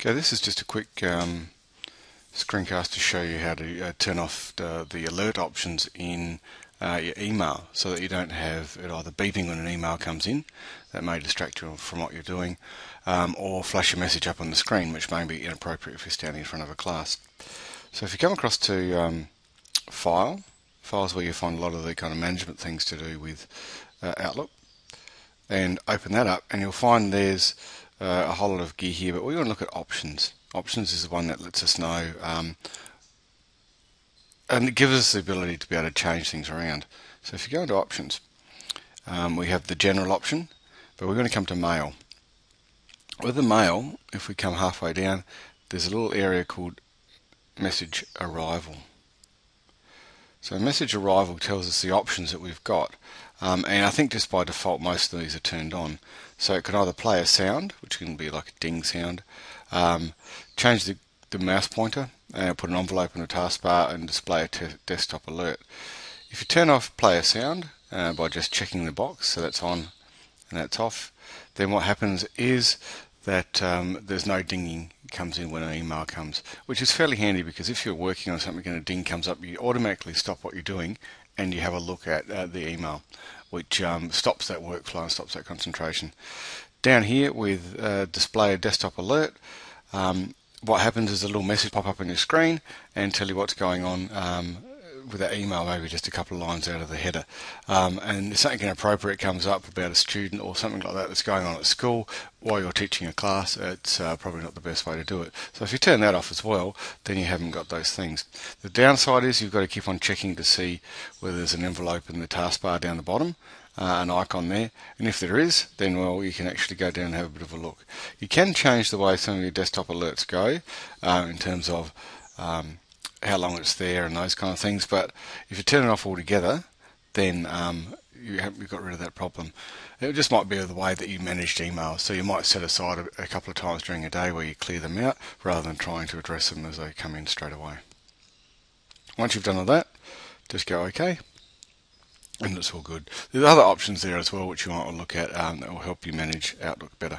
Okay, this is just a quick um, screencast to show you how to uh, turn off the, the, alert options in uh, your email so that you don't have it either beeping when an email comes in that may distract you from what you're doing um, or flash a message up on the screen which may be inappropriate if you're standing in front of a class. So if you come across to um, File, Files where you find a lot of the kind of management things to do with uh, Outlook and open that up and you'll find there's uh, a whole lot of gear here, but we want to look at options. Options is the one that lets us know, um, and it gives us the ability to be able to change things around. So if you go into options, um, we have the general option, but we're going to come to mail. With the mail, if we come halfway down, there's a little area called message arrival. So message arrival tells us the options that we've got. Um, and I think just by default most of these are turned on. So it can either play a sound, which can be like a ding sound, um, change the, the mouse pointer, and put an envelope in the taskbar and display a desktop alert. If you turn off play a sound uh, by just checking the box, so that's on and that's off, then what happens is that um, there's no dinging comes in when an email comes, which is fairly handy because if you're working on something and a ding comes up, you automatically stop what you're doing and you have a look at uh, the email, which um, stops that workflow and stops that concentration. Down here with uh, display a desktop alert, um, what happens is a little message pop up on your screen and tell you what's going on um, with that email, maybe just a couple of lines out of the header. Um, and if something inappropriate comes up about a student or something like that that's going on at school while you're teaching a class, it's uh, probably not the best way to do it. So if you turn that off as well, then you haven't got those things. The downside is you've got to keep on checking to see whether there's an envelope in the taskbar down the bottom. Uh, an icon there and if there is then well you can actually go down and have a bit of a look you can change the way some of your desktop alerts go uh, in terms of um, how long it's there and those kind of things. But if you turn it off altogether, then um, you have, you've got rid of that problem. It just might be the way that you managed emails. So you might set aside a, a couple of times during a day where you clear them out rather than trying to address them as they come in straight away. Once you've done all that, just go OK and it's all good. There's other options there as well which you might want to look at um, that will help you manage Outlook better.